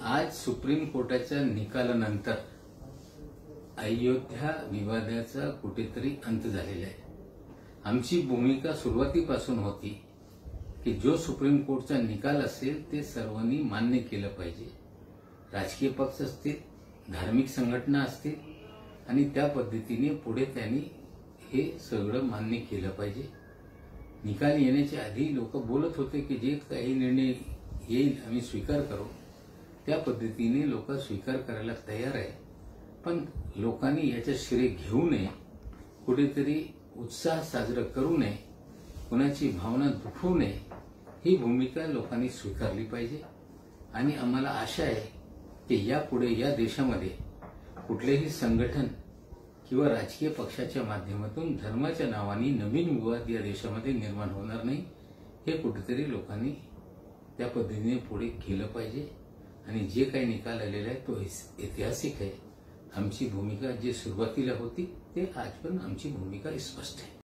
आज सुप्रीम कोर्टाच्या निकालानंतर अयोध्या विवादाचा कुठेतरी अंत झालेला आहे. आमची भूमिका सुरुवातीपासून होती की जो सुप्रीम कोर्टचा निकाल असेल ते सर्वांनी मान्य केलं पाहिजे. राजकीय पक्ष असतील धार्मिक संघटना असतील आणि त्या पद्धतीने पुढे त्यांनी हे सगळं मान्य केलं पाहिजे. निकाल येण्याच्या आधी लोक बोलत होते की जे काही निर्णय येईल आम्ही स्वीकार करू. त्या पद्धतीने लोक स्वीकार करायला तयार आहे. पण लोकांनी याच्या श्रेय घेऊ नये कुठेतरी उत्साह साजरा करू नये कुणाची भावना दुखवू नये ही भूमिका लोकांनी स्वीकारली पाहिजे. आणि आम्हाला आशा आहे की यापुढे या देशामध्ये कुठलेही संघटन किंवा राजकीय पक्षाच्या माध्यमातून धर्माच्या नावाने नवीन विवाद या देशामध्ये निर्माण होणार नाही हे कुठेतरी लोकांनी त्या पद्धतीने पुढे केलं पाहिजे. आणि जे काही निकाल आलेला आहे तो ऐतिहासिक आहे. आमची भूमिका जी सुरुवातीला होती ते आज पण आमची भूमिका स्पष्ट आहे.